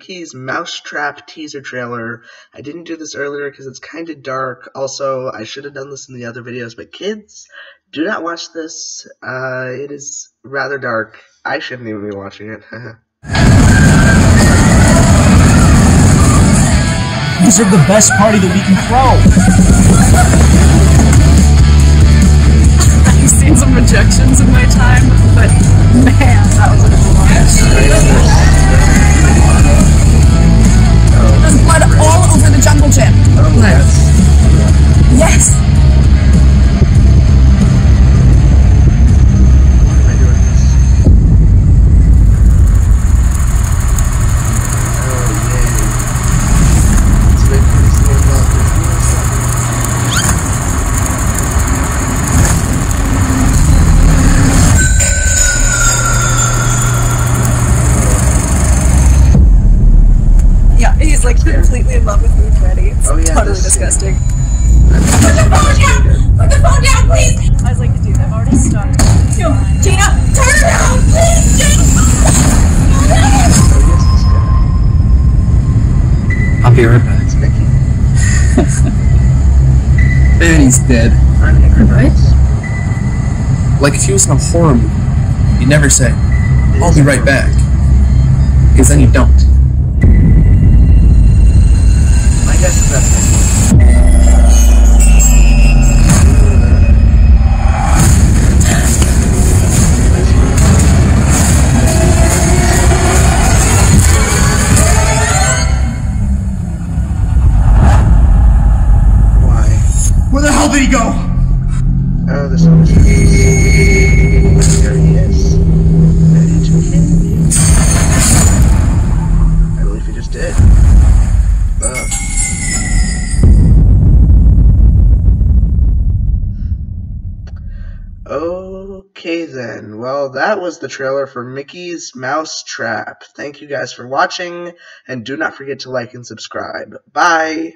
Mickey's Mousetrap teaser trailer. I didn't do this earlier because it's kind of dark. Also, I should have done this in the other videos, but kids, do not watch this. Uh, it is rather dark. I shouldn't even be watching it. These are the best party that we can throw. I've seen some rejections in my time, but he's like completely in love with me already. It's Oh, yeah, totally disgusting. Put the phone down! Put the phone down, please! I was like, dude, I've already started. Yo, Gina, turn it down, please! Gina! I'll be right back. It's Mickey. And he's dead. I'm Angry Birds. Like if he was in a horror movie, you'd never say, I'll be right back. Because then you don't. Did he go? Oh, this one. There he is. I believe he just did. Ugh. Okay then. Well, that was the trailer for Mickey's Mouse Trap. Thank you guys for watching, and do not forget to like and subscribe. Bye!